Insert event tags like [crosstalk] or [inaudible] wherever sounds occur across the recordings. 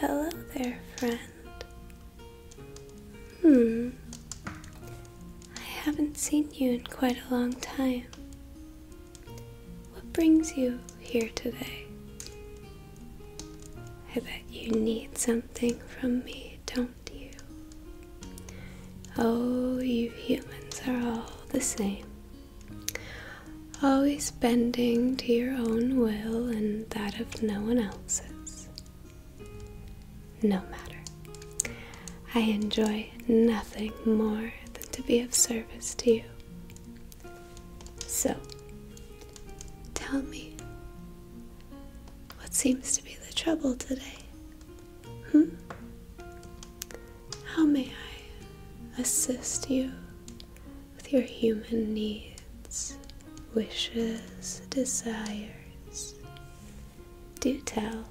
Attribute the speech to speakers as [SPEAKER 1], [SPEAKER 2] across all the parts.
[SPEAKER 1] Hello there, friend. Hmm. I haven't seen you in quite a long time. What brings you here today? I bet you need something from me, don't you? Oh, you humans are all the same. Always bending to your own will and that of no one else's. No matter. I enjoy nothing more than to be of service to you. So, tell me, what seems to be the trouble today? Hmm? How may I assist you with your human needs, wishes, desires? Do tell.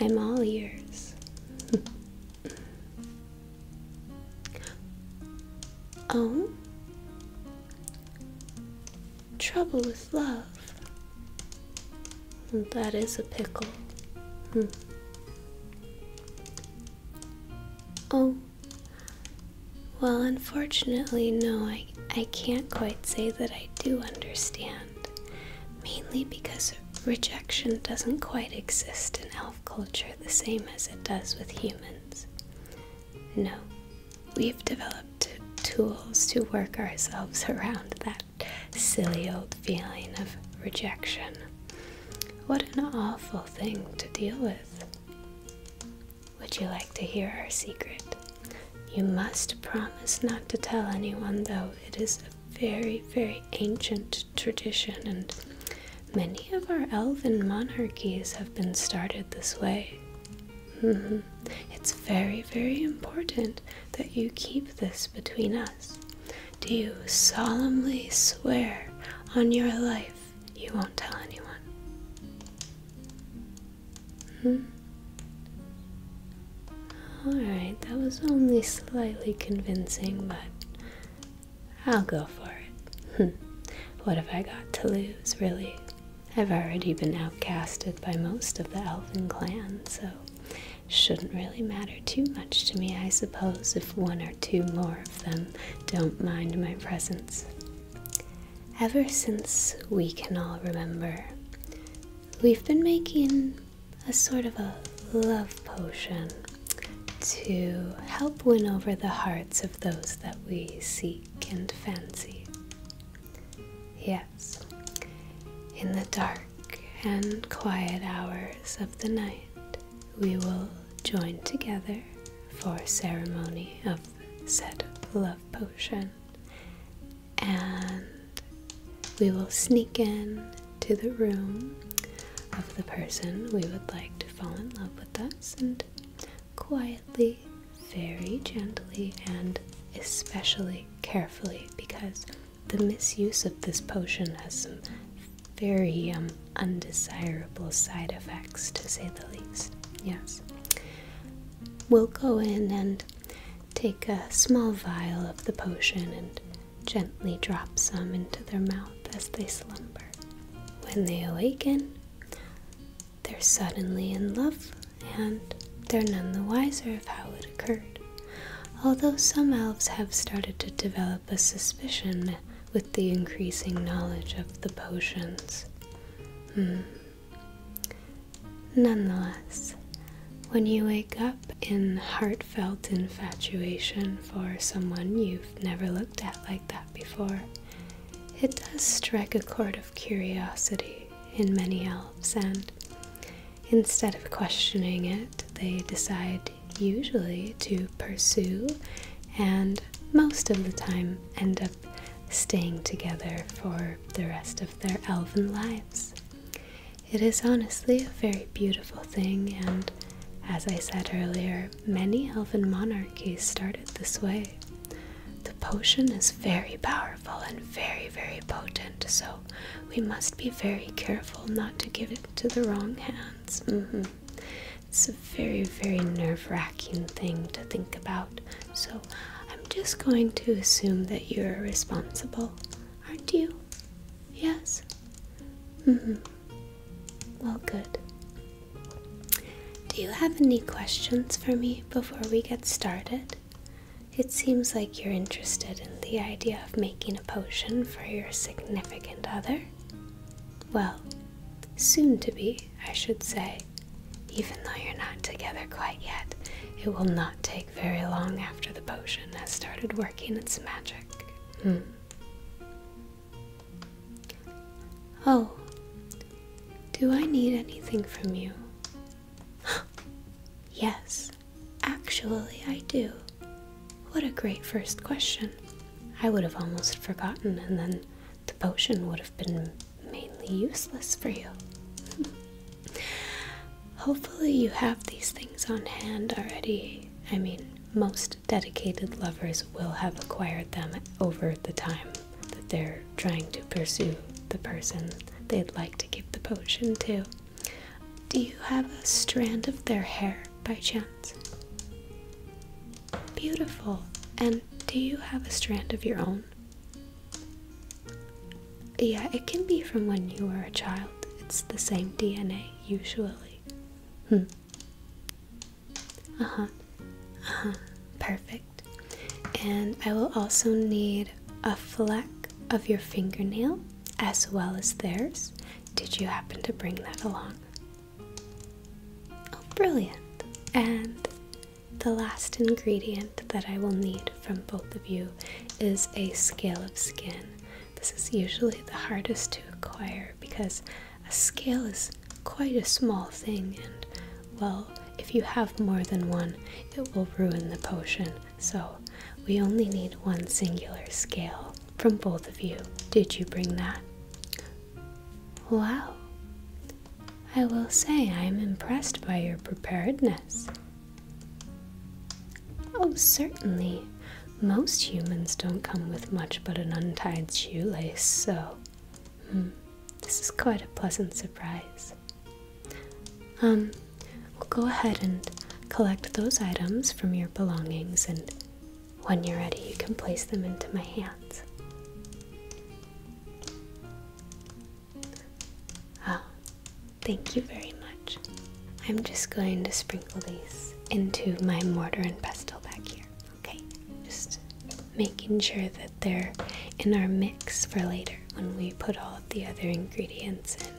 [SPEAKER 1] I'm all ears. Oh? Trouble with love. That is a pickle. Hmm. Oh, well, unfortunately, no, I, I can't quite say that I do understand. Mainly because rejection doesn't quite exist in elf culture the same as it does with humans. No, we've developed tools to work ourselves around that silly old feeling of rejection. What an awful thing to deal with. Would you like to hear our secret? You must promise not to tell anyone, though. It is a very, very ancient tradition, and many of our elven monarchies have been started this way. Mm-hmm. It's very, very important that you keep this between us. Do you solemnly swear on your life you won't tell anyone? Hmm? Alright, that was only slightly convincing, but I'll go for it. Hmm. what have I got to lose, really? I've already been outcasted by most of the elven clan, so shouldn't really matter too much to me, I suppose, if one or two more of them don't mind my presence. Ever since we can all remember, we've been making a sort of a love potion to help win over the hearts of those that we seek and fancy. Yes, in the dark and quiet hours of the night, we will join together for ceremony of said love potion and we will sneak in to the room of the person we would like to fall in love with us and quietly, very gently, and especially carefully because the misuse of this potion has some very um, undesirable side effects, to say the least. Yes. We'll go in and take a small vial of the potion and gently drop some into their mouth as they slumber. When they awaken, they're suddenly in love and they're none the wiser of how it occurred. Although some elves have started to develop a suspicion with the increasing knowledge of the potions. Hmm. Nonetheless, when you wake up in heartfelt infatuation for someone you've never looked at like that before, it does strike a chord of curiosity in many elves, and instead of questioning it, they decide usually to pursue and most of the time end up staying together for the rest of their elven lives. It is honestly a very beautiful thing, and as I said earlier, many elven monarchies started this way. The potion is very powerful and very, very potent, so we must be very careful not to give it to the wrong hands. Mm-hmm. It's a very, very nerve wracking thing to think about, so I'm just going to assume that you're responsible, aren't you? Yes? Mm hmm. Well, good. Do you have any questions for me before we get started? It seems like you're interested in the idea of making a potion for your significant other. Well, soon to be, I should say. Even though you're not together quite yet, it will not take very long after the potion has started working its magic. Hmm. Oh, do I need anything from you? Yes, actually, I do. What a great first question. I would have almost forgotten, and then the potion would have been mainly useless for you. [laughs] Hopefully, you have these things on hand already. I mean, most dedicated lovers will have acquired them over the time that they're trying to pursue the person they'd like to give the potion to. Do you have a strand of their hair by chance? Beautiful. And do you have a strand of your own? Yeah, it can be from when you were a child. It's the same DNA, usually. Hmm. Uh huh. Uh huh. Perfect. And I will also need a fleck of your fingernail as well as theirs. Did you happen to bring that along? Oh, brilliant. And the last ingredient that I will need from both of you is a scale of skin. This is usually the hardest to acquire because a scale is quite a small thing, and well, if you have more than one, it will ruin the potion. So, we only need one singular scale from both of you. Did you bring that? Wow. I will say I am impressed by your preparedness. Oh, certainly. Most humans don't come with much but an untied shoelace, so hmm, this is quite a pleasant surprise. Um, we'll go ahead and collect those items from your belongings, and when you're ready, you can place them into my hands. Thank you very much. I'm just going to sprinkle these into my mortar and pestle back here. Okay, just making sure that they're in our mix for later when we put all of the other ingredients in.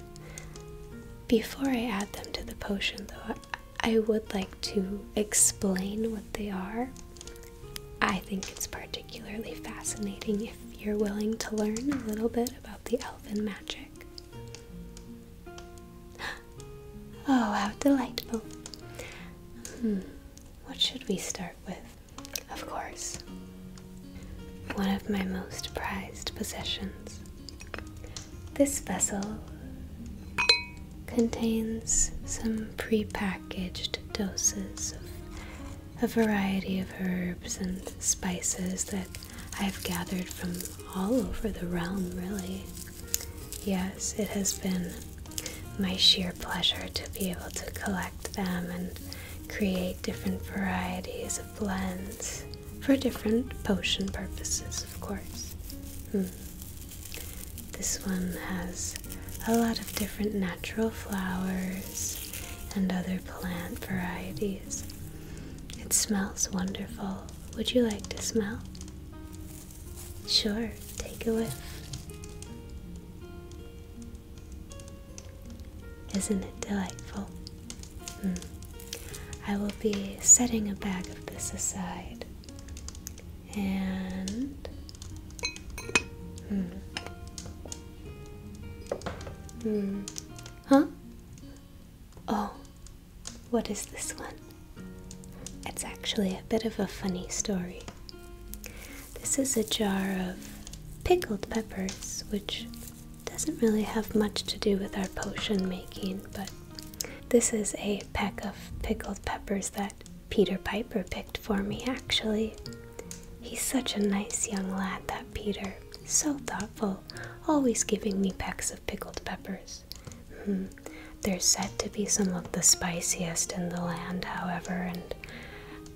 [SPEAKER 1] Before I add them to the potion, though, I would like to explain what they are. I think it's particularly fascinating if you're willing to learn a little bit about the elven magic. Oh, how delightful. Hmm, what should we start with? Of course, one of my most prized possessions. This vessel contains some pre-packaged doses of a variety of herbs and spices that I've gathered from all over the realm, really. Yes, it has been my sheer pleasure to be able to collect them and create different varieties of blends for different potion purposes, of course. Hmm. This one has a lot of different natural flowers and other plant varieties. It smells wonderful. Would you like to smell? Sure, take a whiff. Isn't it delightful? Hmm. I will be setting a bag of this aside. And. Hmm. Hmm. Huh? Oh, what is this one? It's actually a bit of a funny story. This is a jar of pickled peppers, which doesn't really have much to do with our potion making, but this is a peck of pickled peppers that Peter Piper picked for me, actually. He's such a nice young lad, that Peter. So thoughtful, always giving me pecks of pickled peppers. Hmm. They're said to be some of the spiciest in the land, however, and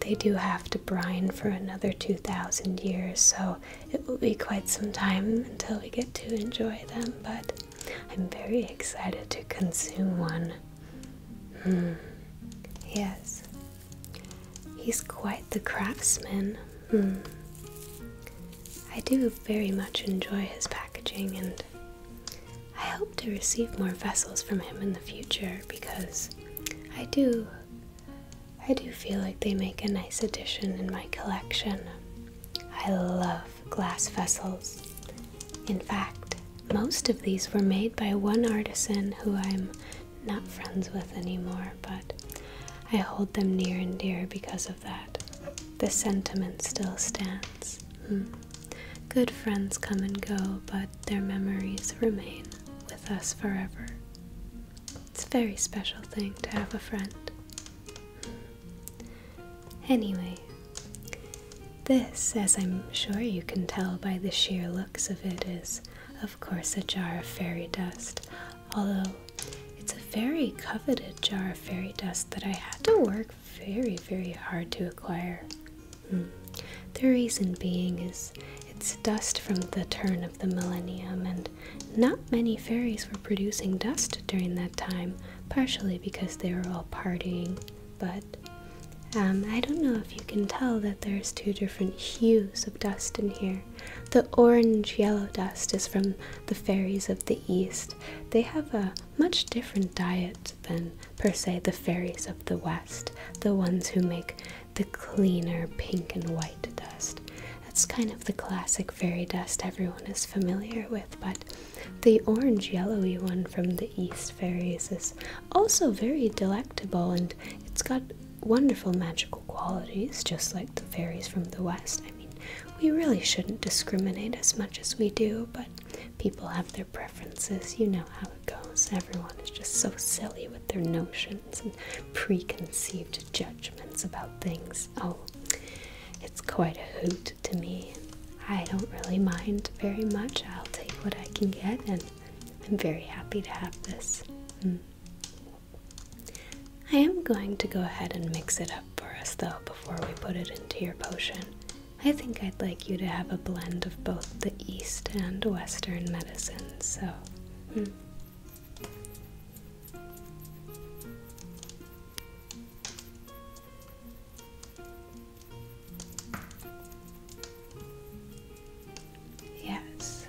[SPEAKER 1] they do have to brine for another 2,000 years, so it will be quite some time until we get to enjoy them, but I'm very excited to consume one. Hmm. Yes. He's quite the craftsman. Hmm. I do very much enjoy his packaging, and I hope to receive more vessels from him in the future because I do. I do feel like they make a nice addition in my collection. I love glass vessels. In fact, most of these were made by one artisan who I'm not friends with anymore, but I hold them near and dear because of that. The sentiment still stands. Hmm. Good friends come and go, but their memories remain with us forever. It's a very special thing to have a friend. Anyway, this, as I'm sure you can tell by the sheer looks of it, is, of course, a jar of fairy dust, although it's a very coveted jar of fairy dust that I had to work very, very hard to acquire. Hmm. The reason being is it's dust from the turn of the millennium, and not many fairies were producing dust during that time, partially because they were all partying, but um, I don't know if you can tell that there's two different hues of dust in here. The orange yellow dust is from the fairies of the east. They have a much different diet than, per se, the fairies of the west, the ones who make the cleaner pink and white dust. That's kind of the classic fairy dust everyone is familiar with, but the orange yellowy one from the east fairies is also very delectable and it's got wonderful magical qualities, just like the fairies from the West. I mean, we really shouldn't discriminate as much as we do, but people have their preferences. You know how it goes. Everyone is just so silly with their notions and preconceived judgments about things. Oh, it's quite a hoot to me. I don't really mind very much. I'll take what I can get, and I'm very happy to have this. Mm. I am going to go ahead and mix it up for us though before we put it into your potion. I think I'd like you to have a blend of both the East and Western medicines, so. Hmm. Yes.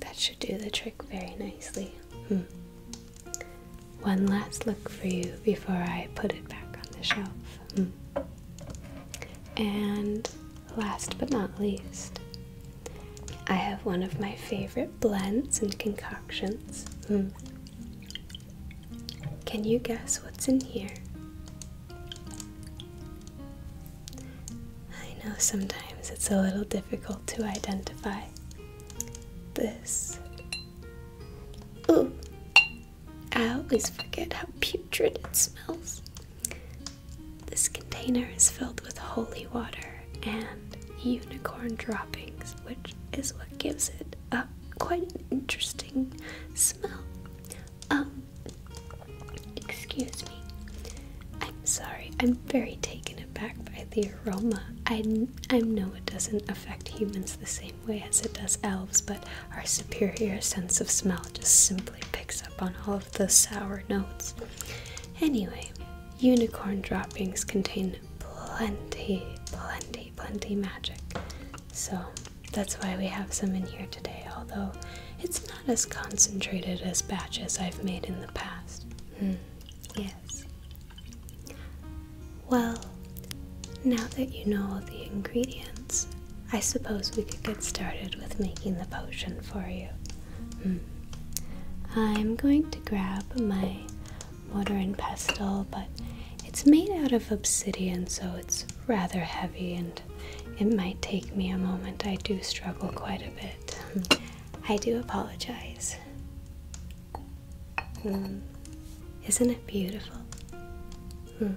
[SPEAKER 1] That should do the trick very nicely. Hmm one last look for you before I put it back on the shelf. Mm. And last but not least, I have one of my favorite blends and concoctions. Mm. Can you guess what's in here? I know sometimes it's a little difficult to identify. This. I always forget how putrid it smells. This container is filled with holy water and unicorn droppings, which is what gives it a quite an interesting smell. Um, excuse me. I'm sorry. I'm very taken aback by the aroma. I, I know it doesn't affect humans the same way as it does elves, but our superior sense of smell just simply picks up on all of the sour notes. Anyway, unicorn droppings contain plenty, plenty, plenty magic. So that's why we have some in here today, although it's not as concentrated as batches I've made in the past. Hmm, yes. Well, now that you know all the ingredients, I suppose we could get started with making the potion for you. Hmm. I'm going to grab my mortar and pestle, but it's made out of obsidian, so it's rather heavy and it might take me a moment. I do struggle quite a bit. [laughs] I do apologize. Mm. Isn't it beautiful? Mm.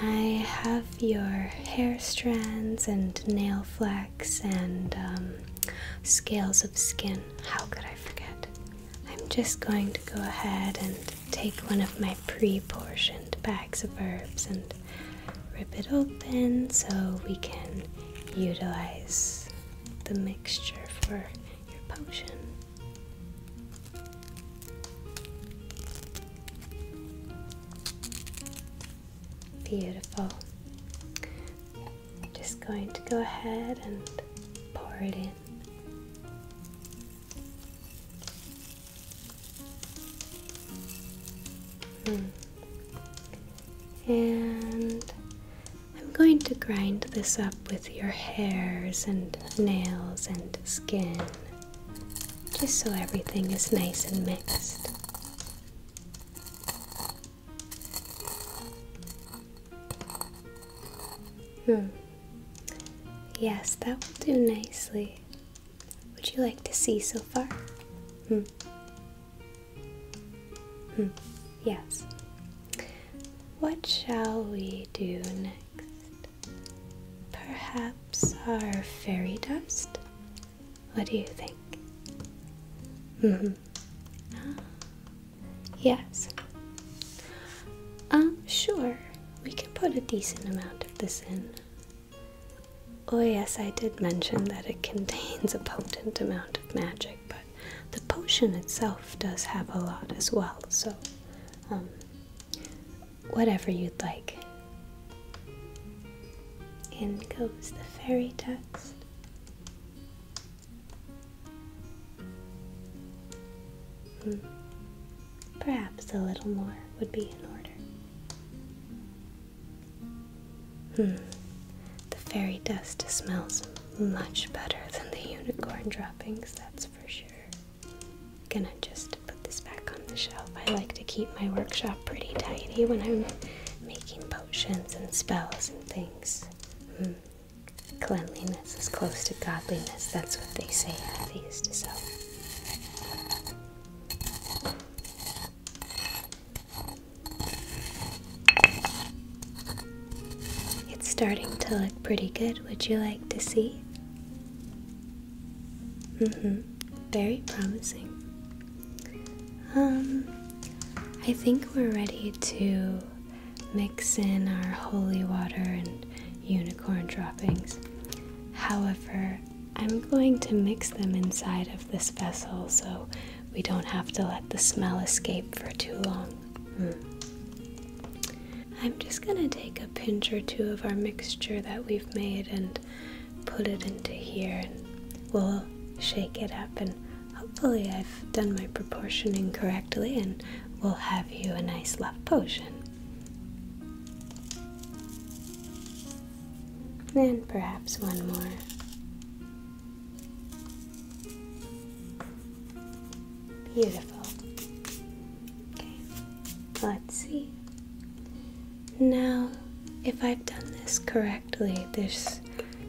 [SPEAKER 1] I have your hair strands and nail flecks and um, scales of skin. How could I? Just going to go ahead and take one of my pre-portioned bags of herbs and rip it open so we can utilize the mixture for your potion. Beautiful. Just going to go ahead and pour it in. And I'm going to grind this up with your hairs and nails and skin, just so everything is nice and mixed. Hmm. Yes, that will do nicely. Would you like to see so far? Hmm. Hmm. Yes. What shall we do next? Perhaps our fairy dust? What do you think? Mm hmm. Yes. Um, sure. We can put a decent amount of this in. Oh, yes, I did mention that it [laughs] contains a potent amount of magic, but the potion itself does have a lot as well, so, um, whatever you'd like. In goes the fairy dust. Hmm. Perhaps a little more would be in order. Hmm. The fairy dust smells much better than the unicorn droppings, that's for sure. Gonna just put this back on the shelf. I like keep my workshop pretty tidy when I'm making potions and spells and things. Hmm. Cleanliness is close to godliness, that's what they say used to sell. It's starting to look pretty good. Would you like to see? Mm-hmm. Very promising. Um, I think we're ready to mix in our holy water and unicorn droppings. However, I'm going to mix them inside of this vessel so we don't have to let the smell escape for too long. Hmm. I'm just going to take a pinch or two of our mixture that we've made and put it into here and we'll shake it up and hopefully I've done my proportioning correctly and we'll have you a nice love potion. And perhaps one more. Beautiful. Okay, let's see. Now, if I've done this correctly, this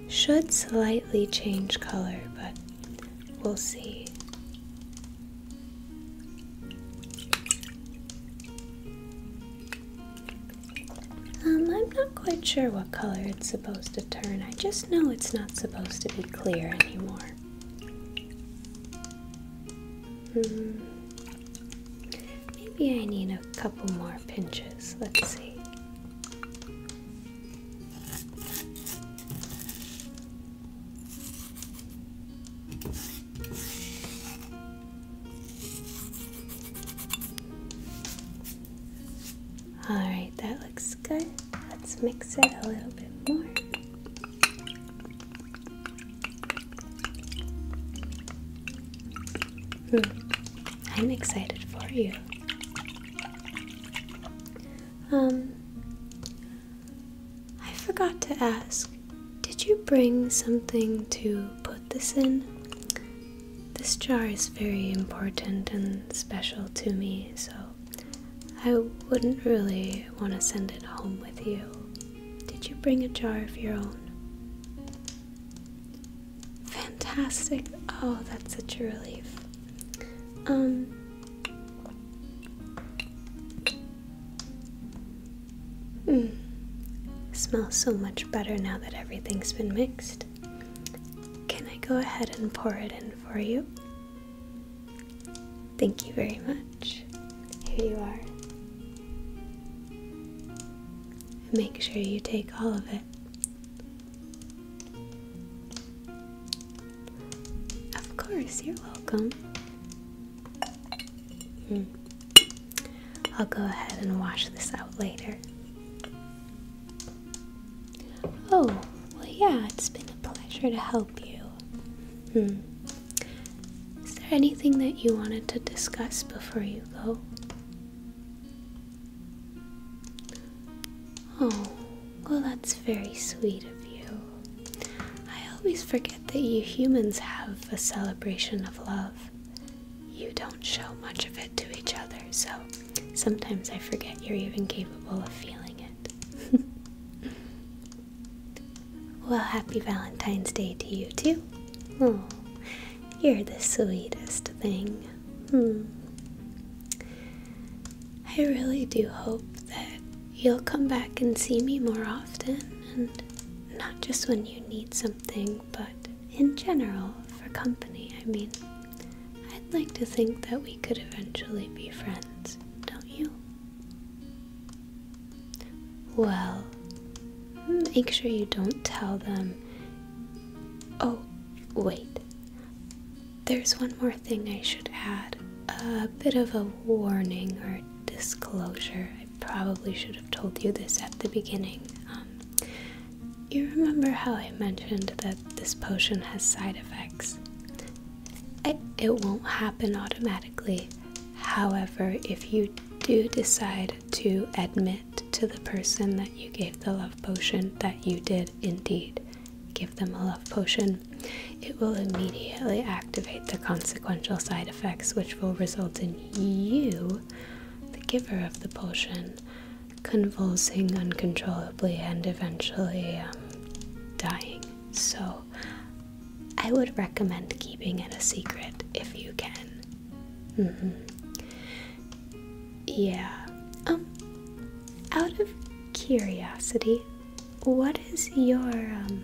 [SPEAKER 1] should slightly change color, but we'll see. Not quite sure what color it's supposed to turn. I just know it's not supposed to be clear anymore. Hmm. Maybe I need a couple more pinches. Let's see. Something to put this in? This jar is very important and special to me, so I wouldn't really want to send it home with you. Did you bring a jar of your own? Fantastic. Oh, that's such a relief. Um, mm, smells so much better now that everything's been mixed. Go ahead and pour it in for you? Thank you very much. Here you are. Make sure you take all of it. Of course, you're welcome. Hmm. I'll go ahead and wash this out later. Oh, well, yeah, it's been a pleasure to help you. Hmm. Is there anything that you wanted to discuss before you go? Oh, well, that's very sweet of you. I always forget that you humans have a celebration of love. You don't show much of it to each other, so sometimes I forget you're even capable of feeling it. [laughs] well, happy Valentine's Day to you, too. Oh, you're the sweetest thing. Hmm. I really do hope that you'll come back and see me more often, and not just when you need something, but in general for company. I mean, I'd like to think that we could eventually be friends, don't you? Well, make sure you don't tell them. Oh, wait. There's one more thing I should add. A bit of a warning or disclosure. I probably should have told you this at the beginning. Um, you remember how I mentioned that this potion has side effects? it won't happen automatically. However, if you do decide to admit to the person that you gave the love potion that you did indeed give them a love potion, it will immediately activate the consequential side effects, which will result in you, the giver of the potion, convulsing uncontrollably and eventually um, dying. So, I would recommend keeping it a secret if you can. Mm-hmm. Yeah. Um, out of curiosity, what is your um,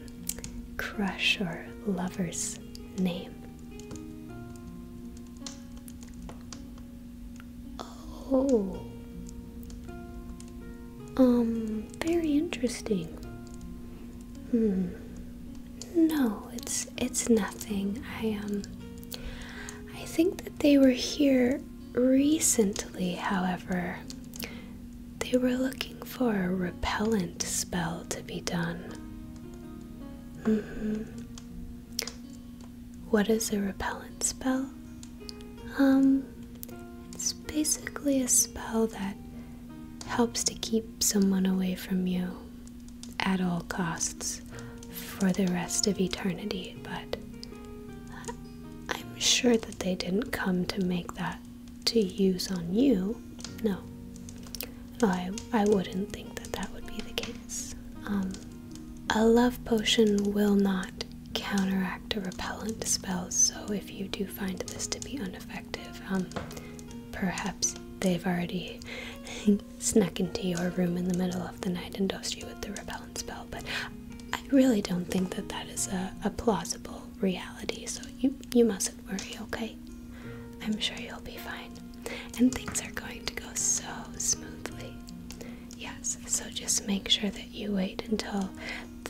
[SPEAKER 1] crush or lover's name? Oh. Um, very interesting. Hmm. No, it's it's nothing. I um I think that they were here recently, however. They were looking for a repellent spell to be done. Mm-hmm. What is a repellent spell? Um, it's basically a spell that helps to keep someone away from you at all costs for the rest of eternity, but I'm sure that they didn't come to make that to use on you. No. I, I wouldn't think that that would be the case. Um, a love potion will not counteract a repellent spell, so if you do find this to be ineffective, um, perhaps they've already [laughs] snuck into your room in the middle of the night and dosed you with the repellent spell. But I really don't think that that is a, a plausible reality, so you, you mustn't worry, okay? I'm sure you'll be fine. And things are going to go so smoothly. Yes, so just make sure that you wait until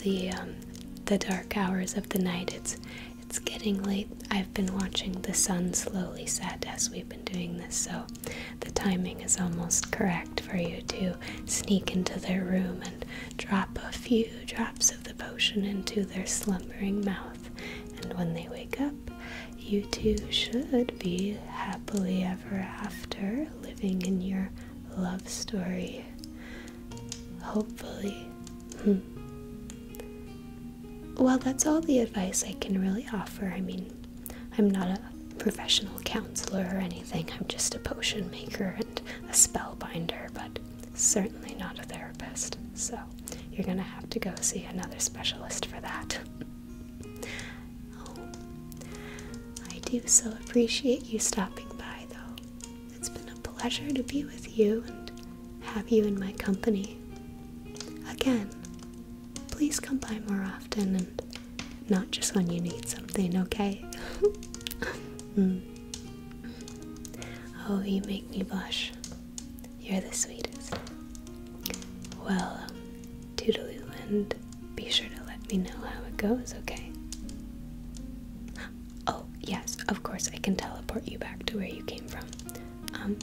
[SPEAKER 1] the um, the dark hours of the night. It's it's getting late. I've been watching the sun slowly set as we've been doing this, so the timing is almost correct for you to sneak into their room and drop a few drops of the potion into their slumbering mouth. And when they wake up, you two should be happily ever after living in your love story. Hopefully. Hmm, Well, that's all the advice I can really offer. I mean, I'm not a professional counselor or anything. I'm just a potion maker and a spellbinder, but certainly not a therapist. So, you're gonna have to go see another specialist for that. oh, I do so appreciate you stopping by, though. It's been a pleasure to be with you and have you in my company. Again, please come by more often and not just when you need something, okay? [laughs] mm. Oh, you make me blush. You're the sweetest. Well, um, toodaloo, and be sure to let me know how it goes, okay? Oh, yes, of course, I can teleport you back to where you came from. Um,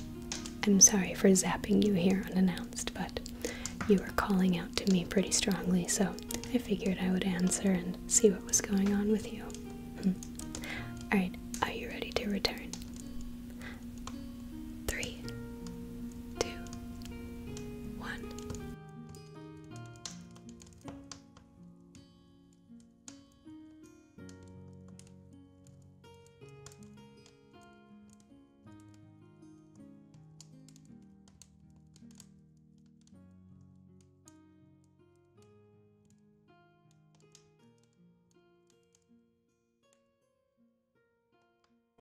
[SPEAKER 1] I'm sorry for zapping you here unannounced, but you were calling out to me pretty strongly, so I figured I would answer and see what was going on with you. Hmm. Alright, are you ready to return?